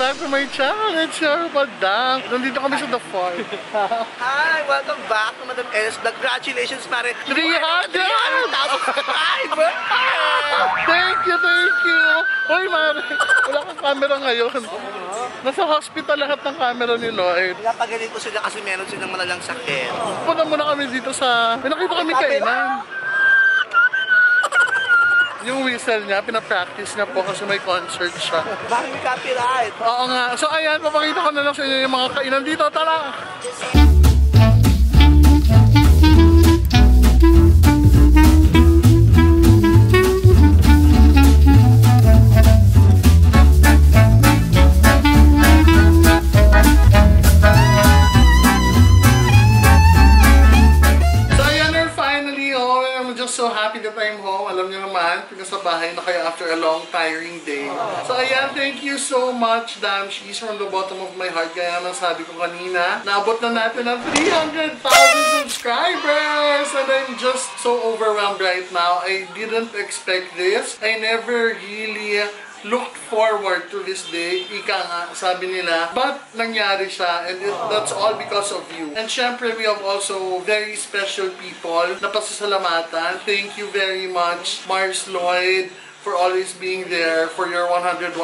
back to my channel. It's your Badang. Nandito kami sa The Farm. Hi! Welcome back to Madam Ellis Vlog. Congratulations, pare! 300! 300,000 subscribers! Thank you, thank you. Hoy, Mare. Wala kang camera ngayon. Nasa hospital lahat ng camera ni Lloyd. Pinapagaling ko sila kasi meron silang malalang sakit. Punta muna kami dito sa... May nakita kami kainan. Yung whistle niya, pinapractice niya po kasi may concert siya. Bakit copyright? Oo nga. So ayan, papakita ko na lang sa inyo yung mga kainan dito. Tara! Long, tiring day. So ayan, thank you so much, Damn She's from the bottom of my heart. Kaya naman sabi ko kanina, naabot na natin ang 300,000 subscribers! And I'm just so overwhelmed right now. I didn't expect this. I never really looked forward to this day. Ika nga, sabi nila. But nangyari siya and it, that's all because of you. And syempre, we have also very special people na pasasalamatan. Thank you very much, Mars Lloyd, for always being there, for your 101%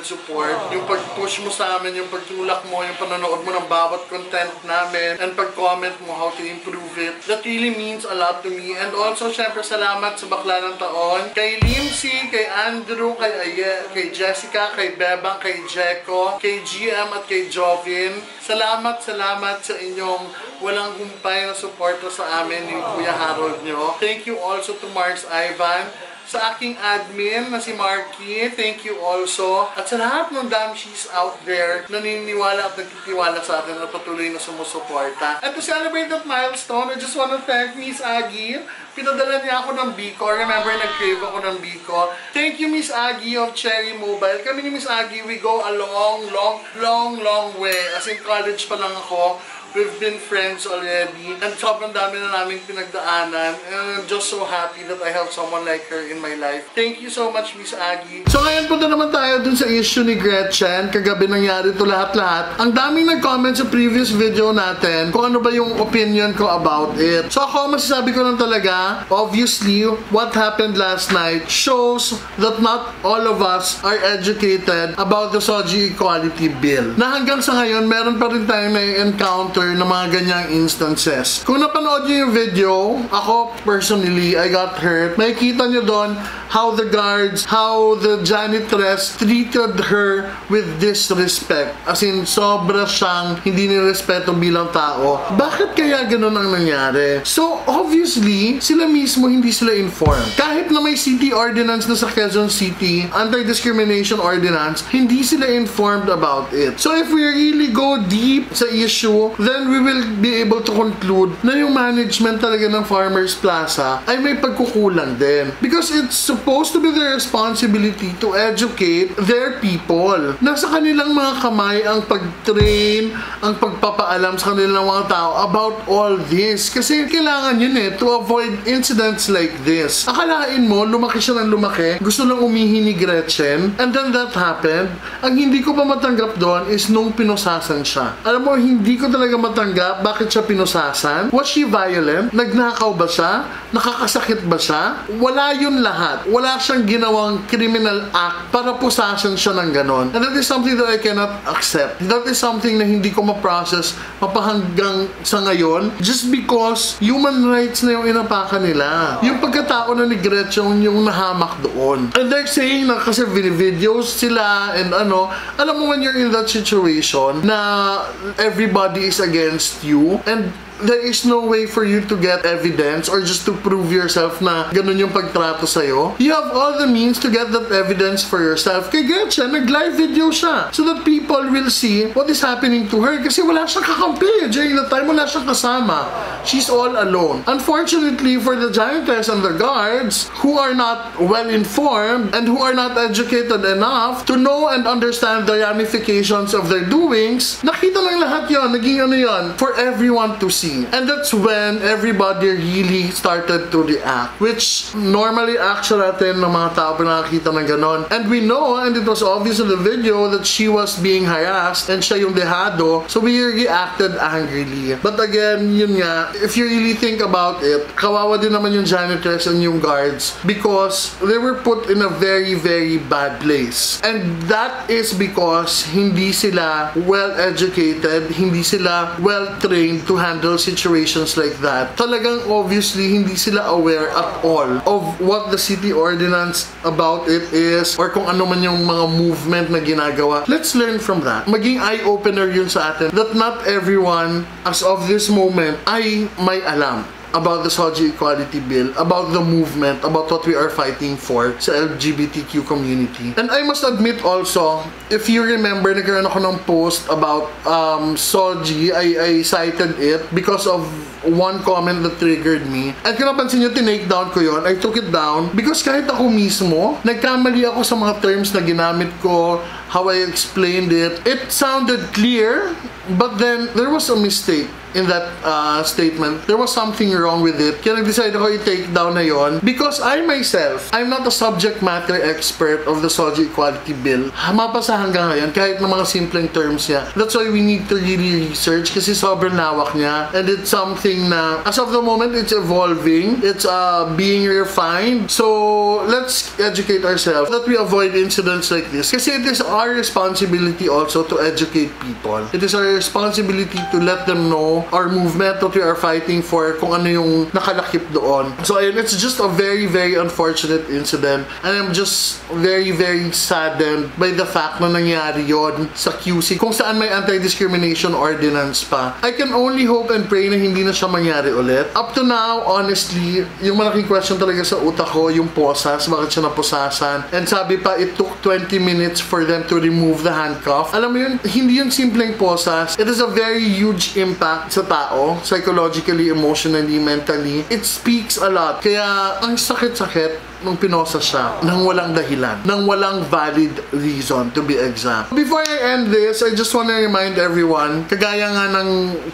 support. Yung pag-push mo sa amin, yung pagtulak mo, yung panonood mo ng bawat content namin, and pag-comment mo how to improve it. That really means a lot to me. And also, syempre, salamat sa bakla ng taon. Kay Limsy, kay Andrew, kay Aye, kay Jessica, kay Bebang, kay Jeko, kay GM at kay Jovin. Salamat, salamat sa inyong walang humpay na suporta sa amin ni Kuya Harold nyo. Thank you also to Mars Ivan sa aking admin na si Marky. Thank you also. At sa lahat ng damshies out there na naniniwala at nagtitiwala sa atin at patuloy na sumusuporta. At to celebrate that milestone, I just want to thank Miss Aggie. Pinadala niya ako ng Biko. Remember, nag-crave ako ng Biko. Thank you, Miss Aggie of Cherry Mobile. Kami ni Miss Aggie, we go a long, long, long, long way. As in college pa lang ako. We've been friends already. And sobrang dami na naming pinagdaanan. And I'm just so happy that I have someone like her in my life. Thank you so much, Miss Aggie. So ngayon punta naman tayo dun sa issue ni Gretchen. Kagabi nangyari to lahat-lahat. Ang daming nag-comment sa previous video natin kung ano ba yung opinion ko about it. So ako, masasabi ko lang talaga, obviously, what happened last night shows that not all of us are educated about the Soji Equality Bill. Na hanggang sa ngayon, meron pa rin tayong na-encounter na mga ganyang instances. Kung napanood niyo yung video, ako personally, I got hurt. Makikita niyo doon how the guards, how the janitress treated her with disrespect. As in, sobra siyang hindi nirespeto bilang tao. Bakit kaya ganun ang nangyari? So, obviously, sila mismo hindi sila informed. Kahit na may city ordinance na sa Quezon City, anti-discrimination ordinance, hindi sila informed about it. So, if we really go deep sa issue, then we will be able to conclude na yung management talaga ng Farmers Plaza ay may pagkukulang din. Because it's supposed to be their responsibility to educate their people. Nasa kanilang mga kamay ang pag-train, ang pagpapaalam sa kanilang mga tao about all this. Kasi kailangan yun eh, to avoid incidents like this. Akalain mo, lumaki siya ng lumaki, gusto lang umihi ni Gretchen, and then that happened. Ang hindi ko pa matanggap doon is nung pinusasan siya. Alam mo, hindi ko talaga matanggap bakit siya pinusasan. Was she violent? Nagnakaw ba siya? Nakakasakit ba siya? Wala yun lahat. Wala siyang ginawang criminal act para pusasan siya ng ganon. And that is something that I cannot accept. That is something na hindi ko ma-process mapahanggang sa ngayon just because human rights na yung inapakan nila. Yung pagkatao na ni Gretchen yung nahamak doon. And they're saying na kasi videos sila and ano, alam mo when you're in that situation na everybody is against you and there is no way for you to get evidence or just to prove yourself na ganun yung pagtrato sa'yo. You have all the means to get that evidence for yourself. Kay Gretchen, nag-live video siya so that people will see what is happening to her kasi wala siyang kakampi. During the time, wala siyang kasama. She's all alone. Unfortunately for the giantess and the guards who are not well informed and who are not educated enough to know and understand the ramifications of their doings, nakita lang lahat yon naging ano yon for everyone to see. See. And that's when everybody really started to react. Which normally action natin ng mga tao pa nakakita ng ganon. And we know, and it was obvious in the video, that she was being harassed and siya yung dehado. So we reacted angrily. But again, yun nga, if you really think about it, kawawa din naman yung janitors and yung guards because they were put in a very, very bad place. And that is because hindi sila well educated, hindi sila well trained to handle situations like that. Talagang obviously hindi sila aware at all of what the city ordinance about it is or kung ano man yung mga movement na ginagawa. Let's learn from that. Maging eye-opener yun sa atin that not everyone as of this moment ay may alam about the Soji Equality Bill, about the movement, about what we are fighting for sa LGBTQ community. And I must admit also, if you remember, nagkaroon ako ng post about um, Soji, I, I cited it because of one comment that triggered me. At kung napansin nyo, tinake down ko yon I took it down because kahit ako mismo, nagkamali ako sa mga terms na ginamit ko, how I explained it. It sounded clear, but then there was a mistake in that uh, statement. There was something wrong with it. Kaya nag-decide ako i-take down na yon because I myself, I'm not a subject matter expert of the Soji Equality Bill. Mapasa hanggang ngayon, kahit ng mga simpleng terms niya. That's why we need to really research kasi sobrang lawak niya and it's something na as of the moment, it's evolving. It's uh, being refined. So, let's educate ourselves that we avoid incidents like this kasi it is our responsibility also to educate people. It is our responsibility to let them know our movement that we are fighting for kung ano yung nakalakip doon. So ayun, it's just a very, very unfortunate incident and I'm just very, very saddened by the fact na nangyari yon sa QC kung saan may anti-discrimination ordinance pa. I can only hope and pray na hindi na siya mangyari ulit. Up to now, honestly, yung malaking question talaga sa utak ko, yung posas, bakit siya naposasan. And sabi pa, it took 20 minutes for them to remove the handcuff. Alam mo yun, hindi yun simpleng posas. It is a very huge impact sa tao, psychologically, emotionally, mentally. It speaks a lot. Kaya, ang sakit-sakit nung pinosa siya nang walang dahilan, nang walang valid reason to be exact. Before I end this, I just wanna remind everyone, kagaya nga ng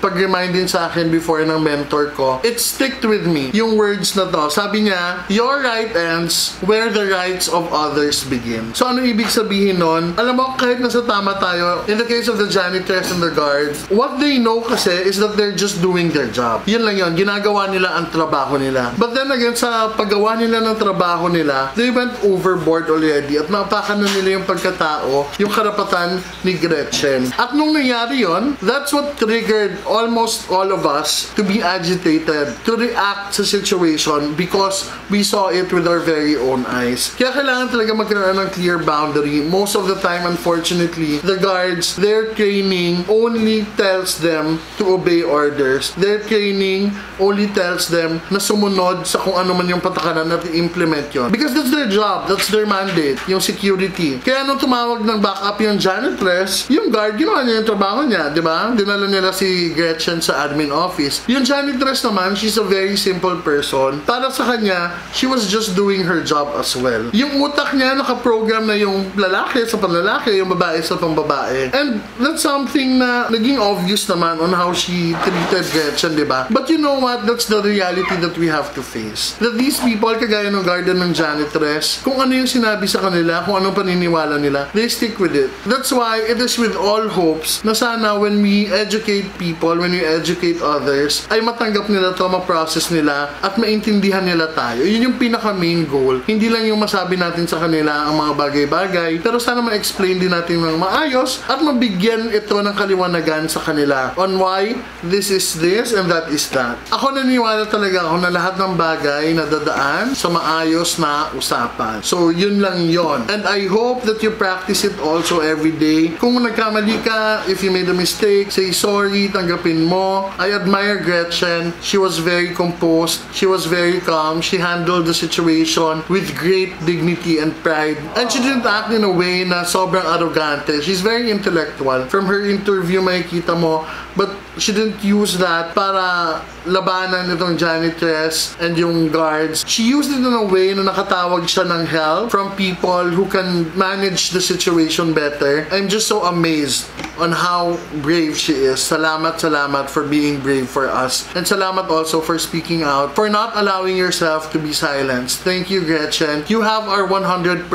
pag-remind din sa akin before ng mentor ko, it sticked with me, yung words na to. Sabi niya, your right ends where the rights of others begin. So ano ibig sabihin nun? Alam mo, kahit nasa tama tayo, in the case of the janitors and the guards, what they know kasi is that they're just doing their job. Yun lang yun, ginagawa nila ang trabaho nila. But then again, sa paggawa nila ng trabaho nila, they went overboard already at napakan na nila yung pagkatao, yung karapatan ni Gretchen. At nung nangyari yon, that's what triggered almost all of us to be agitated, to react sa situation because we saw it with our very own eyes. Kaya kailangan talaga magkaroon ng clear boundary. Most of the time, unfortunately, the guards, their training only tells them to obey orders. Their training only tells them na sumunod sa kung ano man yung patakaran at i-implement yon. Because that's their job, that's their mandate, yung security. Kaya nung tumawag ng backup yung janitress, yung guard, ginawa niya yung trabaho niya, di ba? Dinala nila si Gretchen sa admin office. Yung janitress naman, she's a very simple person. Para sa kanya, she was just doing her job as well. Yung utak niya, nakaprogram na yung lalaki sa panlalaki, yung babae sa pambabae. And that's something na naging obvious naman on how she treated Gretchen, di ba? But you know what? That's the reality that we have to face. That these people, kagaya ng garden ng janitress, kung ano yung sinabi sa kanila, kung anong paniniwala nila, they stick with it. That's why it is with all hopes na sana when we educate people, when we educate others, ay matanggap nila to, ma-process nila, at maintindihan nila tayo. Yun yung pinaka main goal. Hindi lang yung masabi natin sa kanila ang mga bagay-bagay, pero sana ma-explain din natin ng maayos at mabigyan ito ng kaliwanagan sa kanila on why this is this and that is that. Ako naniniwala talaga ako na lahat ng bagay na dadaan sa maayos na usapan. So, yun lang yon. And I hope that you practice it also every day. Kung nagkamali ka, if you made a mistake, say sorry, tanggapin mo. I admire Gretchen. She was very composed. She was very calm. She handled the situation with great dignity and pride. And she didn't act in a way na sobrang arrogante. She's very intellectual. From her interview, makikita mo, but she didn't use that para labanan itong janitress and yung guards. She used it in a way na nakatawag siya ng help from people who can manage the situation better. I'm just so amazed on how brave she is. Salamat, salamat for being brave for us. And salamat also for speaking out, for not allowing yourself to be silenced. Thank you, Gretchen. You have our 100%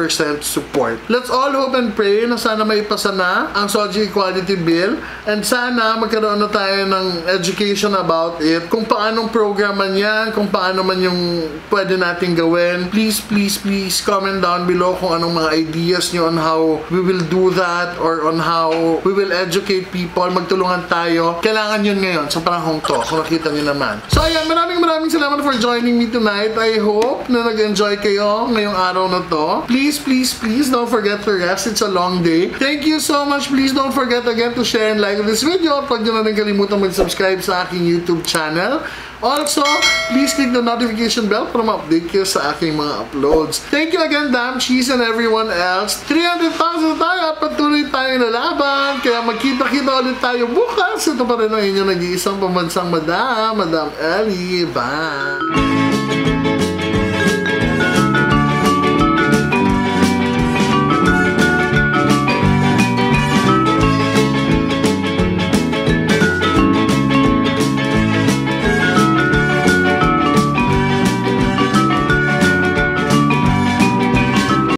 support. Let's all hope and pray na sana maipasa na ang Soji Equality Bill and sana magkaroon na tayo ng education about it, kung paanong programan yan, kung paano man yung pwede nating gawin. Please, please, please comment down below kung anong mga ideas nyo on how we will do that or on how we will educate people. Magtulungan tayo. Kailangan yun ngayon sa panahong to, kung nakita nyo naman. So ayan, maraming maraming salamat for joining me tonight. I hope na nag-enjoy kayo ngayong araw na to. Please, please, please don't forget to rest. It's a long day. Thank you so much. Please don't forget again to share and like this video. Pag nyo na rin kalimutan mag-subscribe sa aking YouTube channel. Also, please click the notification bell para ma-update kayo sa aking mga uploads. Thank you again, Damn Cheese and everyone else. 300,000 tayo at patuloy tayo na laban. Kaya magkita-kita ulit tayo bukas. Ito pa rin ang inyong nag-iisang pambansang madam, Madam Ellie. Bye!